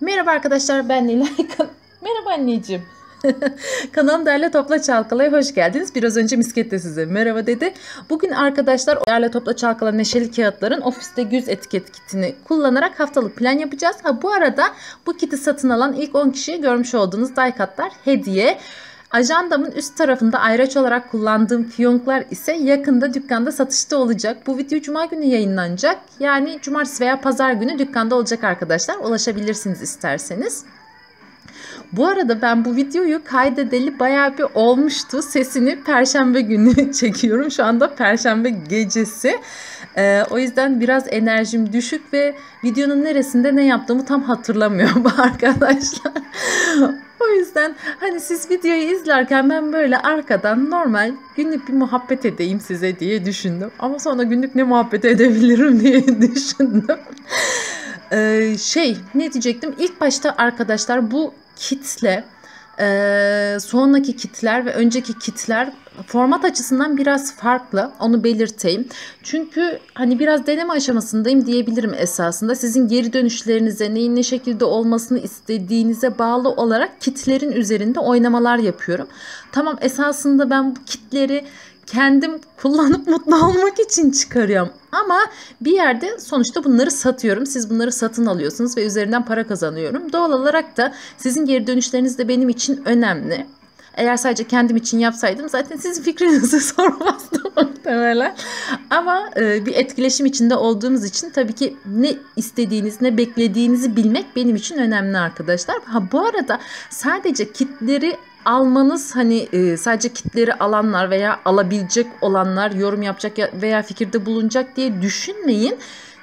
Merhaba arkadaşlar ben Nilay. Merhaba anneciğim. Kanalım Derle Topla Çalkala'ya hoş geldiniz. Biraz önce misket de size merhaba dedi. Bugün arkadaşlar Derle Topla Çalkala Neşeli Kağıtların ofiste güz etiket kitini kullanarak haftalık plan yapacağız. Ha bu arada bu kiti satın alan ilk 10 kişiyi görmüş olduğunuz daykatlar hediye. Ajandamın üst tarafında ayraç olarak kullandığım fiyonklar ise yakında dükkanda satışta olacak. Bu video cuma günü yayınlanacak. Yani cumartesi veya pazar günü dükkanda olacak arkadaşlar. Ulaşabilirsiniz isterseniz. Bu arada ben bu videoyu kaydedeli bayağı bir olmuştu. Sesini perşembe günü çekiyorum. Şu anda perşembe gecesi. Ee, o yüzden biraz enerjim düşük ve videonun neresinde ne yaptığımı tam hatırlamıyorum arkadaşlar. Yüzden hani siz videoyu izlerken ben böyle arkadan normal günlük bir muhabbet edeyim size diye düşündüm. Ama sonra günlük ne muhabbet edebilirim diye düşündüm. Ee, şey ne diyecektim? İlk başta arkadaşlar bu kitle e, sonraki kitler ve önceki kitler format açısından biraz farklı. Onu belirteyim. Çünkü hani biraz deneme aşamasındayım diyebilirim esasında. Sizin geri dönüşlerinize neyin ne şekilde olmasını istediğinize bağlı olarak kitlerin üzerinde oynamalar yapıyorum. Tamam esasında ben bu kitleri kendim kullanıp mutlu olmak için çıkarıyorum. Ama bir yerde sonuçta bunları satıyorum. Siz bunları satın alıyorsunuz ve üzerinden para kazanıyorum. Doğal olarak da sizin geri dönüşleriniz de benim için önemli. Eğer sadece kendim için yapsaydım zaten sizin fikrinizi sormazdım muhtemelen. Ama e, bir etkileşim içinde olduğumuz için tabii ki ne istediğiniz ne beklediğinizi bilmek benim için önemli arkadaşlar. Ha bu arada sadece kitleri almanız hani e, sadece kitleri alanlar veya alabilecek olanlar yorum yapacak veya fikirde bulunacak diye düşünmeyin.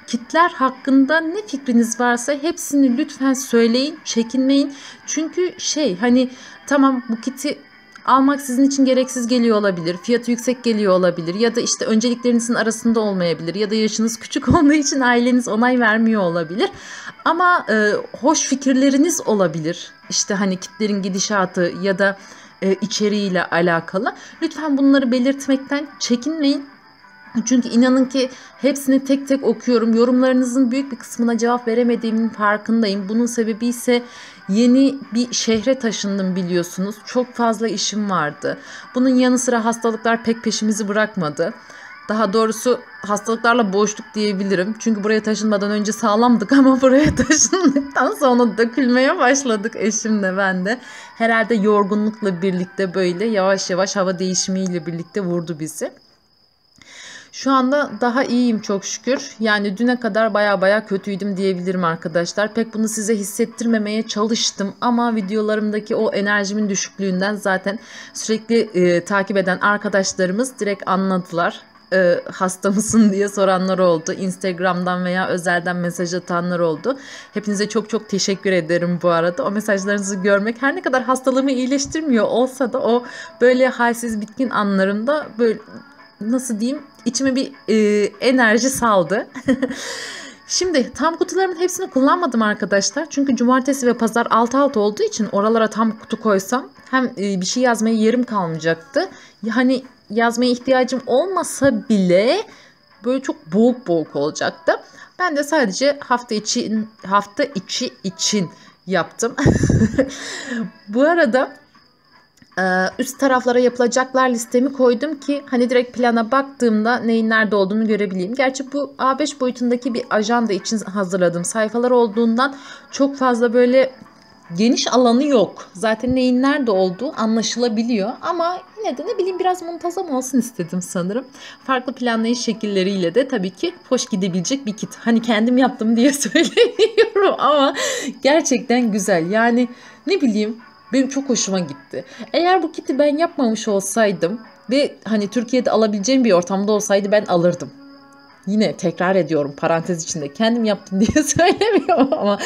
Kitler hakkında ne fikriniz varsa hepsini lütfen söyleyin, çekinmeyin. Çünkü şey hani tamam bu kiti almak sizin için gereksiz geliyor olabilir. Fiyatı yüksek geliyor olabilir ya da işte önceliklerinizin arasında olmayabilir ya da yaşınız küçük olduğu için aileniz onay vermiyor olabilir. Ama e, hoş fikirleriniz olabilir. İşte hani kitlerin gidişatı ya da e, içeriğiyle alakalı. Lütfen bunları belirtmekten çekinmeyin. Çünkü inanın ki hepsini tek tek okuyorum. Yorumlarınızın büyük bir kısmına cevap veremediğimin farkındayım. Bunun sebebi ise yeni bir şehre taşındım biliyorsunuz. Çok fazla işim vardı. Bunun yanı sıra hastalıklar pek peşimizi bırakmadı. Daha doğrusu hastalıklarla boğuştuk diyebilirim. Çünkü buraya taşınmadan önce sağlamdık ama buraya taşındıktan sonra dökülmeye başladık eşimle ben de. Herhalde yorgunlukla birlikte böyle yavaş yavaş hava değişimiyle birlikte vurdu bizi. Şu anda daha iyiyim çok şükür. Yani düne kadar baya baya kötüydüm diyebilirim arkadaşlar. Pek bunu size hissettirmemeye çalıştım ama videolarımdaki o enerjimin düşüklüğünden zaten sürekli e, takip eden arkadaşlarımız direkt anladılar e, hasta mısın diye soranlar oldu. Instagram'dan veya özelden mesaj atanlar oldu. Hepinize çok çok teşekkür ederim bu arada. O mesajlarınızı görmek her ne kadar hastalığımı iyileştirmiyor olsa da o böyle halsiz bitkin anlarımda böyle nasıl diyeyim içime bir e, enerji saldı. Şimdi tam kutularımın hepsini kullanmadım arkadaşlar. Çünkü cumartesi ve pazar alt alt olduğu için oralara tam kutu koysam hem e, bir şey yazmaya yerim kalmayacaktı. Hani yazmaya ihtiyacım olmasa bile böyle çok boğuk boğuk olacaktı. Ben de sadece hafta içi hafta içi için yaptım. Bu arada üst taraflara yapılacaklar listemi koydum ki hani direkt plana baktığımda neyin nerede olduğunu görebileyim. Gerçi bu A5 boyutundaki bir ajanda için hazırladığım sayfalar olduğundan çok fazla böyle geniş alanı yok. Zaten neyin nerede olduğu anlaşılabiliyor ama yine de ne bileyim biraz muntazam olsun istedim sanırım. Farklı planlayış şekilleriyle de tabii ki hoş gidebilecek bir kit. Hani kendim yaptım diye söylemiyorum ama gerçekten güzel. Yani ne bileyim benim çok hoşuma gitti. Eğer bu kiti ben yapmamış olsaydım ve hani Türkiye'de alabileceğim bir ortamda olsaydı ben alırdım. Yine tekrar ediyorum parantez içinde kendim yaptım diye söylemiyorum ama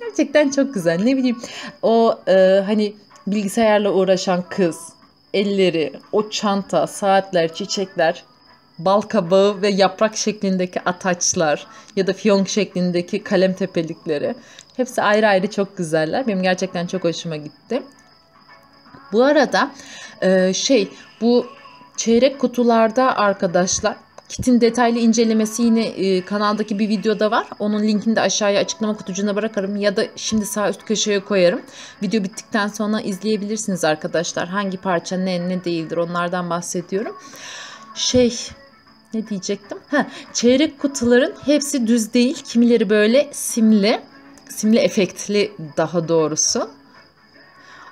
gerçekten çok güzel. Ne bileyim o e, hani bilgisayarla uğraşan kız, elleri, o çanta, saatler, çiçekler, bal kabağı ve yaprak şeklindeki ataçlar ya da fiyonk şeklindeki kalem tepelikleri hepsi ayrı ayrı çok güzeller. Benim gerçekten çok hoşuma gitti. Bu arada e, şey bu çeyrek kutularda arkadaşlar Kitin detaylı incelemesi yine e, kanaldaki bir videoda var. Onun linkini de aşağıya açıklama kutucuğuna bırakırım ya da şimdi sağ üst köşeye koyarım. Video bittikten sonra izleyebilirsiniz arkadaşlar. Hangi parça ne ne değildir onlardan bahsediyorum. Şey ne diyecektim? Ha, çeyrek kutuların hepsi düz değil. Kimileri böyle simli. Simli efektli daha doğrusu.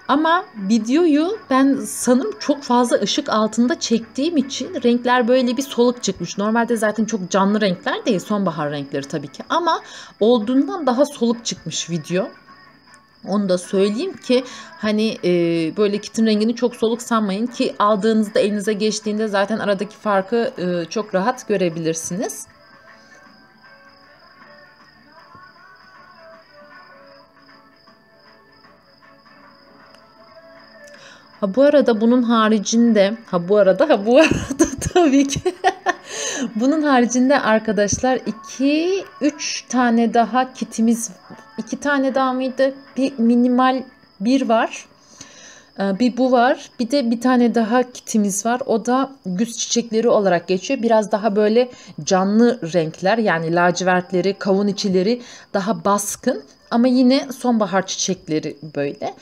Ama videoyu ben sanırım çok fazla ışık altında çektiğim için renkler böyle bir soluk çıkmış. Normalde zaten çok canlı renkler değil sonbahar renkleri tabii ki ama olduğundan daha soluk çıkmış video. Onu da söyleyeyim ki hani e, böyle kitin rengini çok soluk sanmayın ki aldığınızda elinize geçtiğinde zaten aradaki farkı e, çok rahat görebilirsiniz. Ha bu arada bunun haricinde ha bu arada ha bu arada tabii ki bunun haricinde arkadaşlar 2 3 tane daha kitimiz 2 tane daha mıydı? Bir minimal bir var. Ee, bir bu var. Bir de bir tane daha kitimiz var. O da güz çiçekleri olarak geçiyor. Biraz daha böyle canlı renkler yani lacivertleri, kavun içileri daha baskın. Ama yine sonbahar çiçekleri böyle.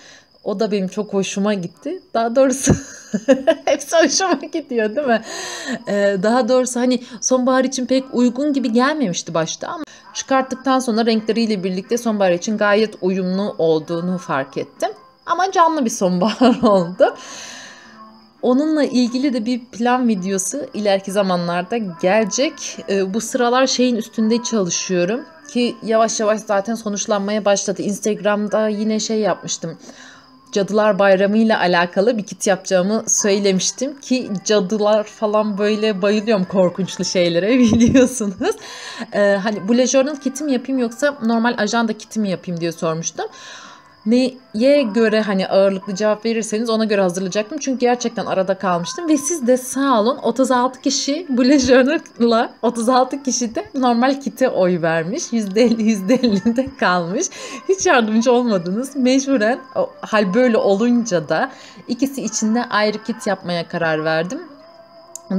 O da benim çok hoşuma gitti. Daha doğrusu hepsi hoşuma gidiyor değil mi? Ee, daha doğrusu hani sonbahar için pek uygun gibi gelmemişti başta ama çıkarttıktan sonra renkleriyle birlikte sonbahar için gayet uyumlu olduğunu fark ettim. Ama canlı bir sonbahar oldu. Onunla ilgili de bir plan videosu ileriki zamanlarda gelecek. Ee, bu sıralar şeyin üstünde çalışıyorum ki yavaş yavaş zaten sonuçlanmaya başladı. Instagram'da yine şey yapmıştım. Cadılar Bayramı ile alakalı bir kit yapacağımı söylemiştim ki cadılar falan böyle bayılıyorum korkunçlu şeylere biliyorsunuz. Ee, hani bullet journal kitim yapayım yoksa normal ajanda kitim yapayım diye sormuştum neye göre hani ağırlıklı cevap verirseniz ona göre hazırlayacaktım. Çünkü gerçekten arada kalmıştım. Ve siz de sağ olun 36 kişi Journal'la 36 kişi de normal kite oy vermiş. %50 %50'de kalmış. Hiç yardımcı olmadınız. Mecburen hal böyle olunca da ikisi içinde ayrı kit yapmaya karar verdim.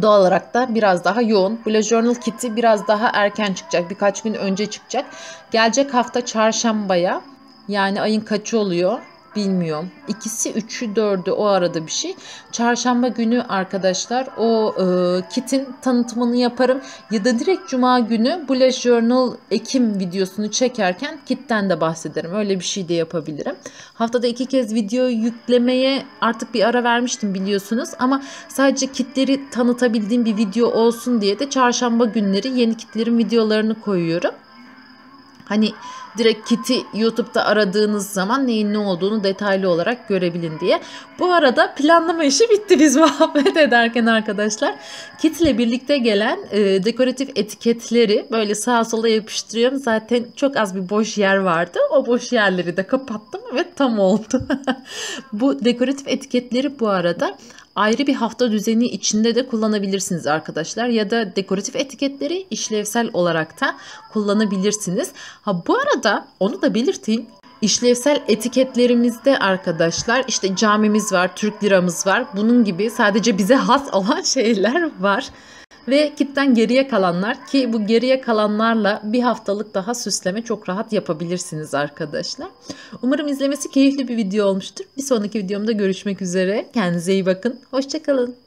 Doğal olarak da biraz daha yoğun. Bullet Journal kiti biraz daha erken çıkacak. Birkaç gün önce çıkacak. Gelecek hafta çarşambaya yani ayın kaçı oluyor bilmiyorum. İkisi, üçü, dördü o arada bir şey. Çarşamba günü arkadaşlar o e, kitin tanıtımını yaparım. Ya da direkt cuma günü Bullet Journal Ekim videosunu çekerken kitten de bahsederim. Öyle bir şey de yapabilirim. Haftada iki kez video yüklemeye artık bir ara vermiştim biliyorsunuz. Ama sadece kitleri tanıtabildiğim bir video olsun diye de çarşamba günleri yeni kitlerin videolarını koyuyorum. Hani direkt kiti YouTube'da aradığınız zaman neyin ne olduğunu detaylı olarak görebilin diye. Bu arada planlama işi bitti biz muhabbet ederken arkadaşlar. Kit ile birlikte gelen e, dekoratif etiketleri böyle sağa sola yapıştırıyorum. Zaten çok az bir boş yer vardı. O boş yerleri de kapattım ve tam oldu. bu dekoratif etiketleri bu arada ayrı bir hafta düzeni içinde de kullanabilirsiniz arkadaşlar. Ya da dekoratif etiketleri işlevsel olarak da kullanabilirsiniz. Ha bu arada onu da belirteyim. İşlevsel etiketlerimizde arkadaşlar işte camimiz var, Türk liramız var. Bunun gibi sadece bize has olan şeyler var. Ve kitten geriye kalanlar ki bu geriye kalanlarla bir haftalık daha süsleme çok rahat yapabilirsiniz arkadaşlar. Umarım izlemesi keyifli bir video olmuştur. Bir sonraki videomda görüşmek üzere. Kendinize iyi bakın. Hoşçakalın.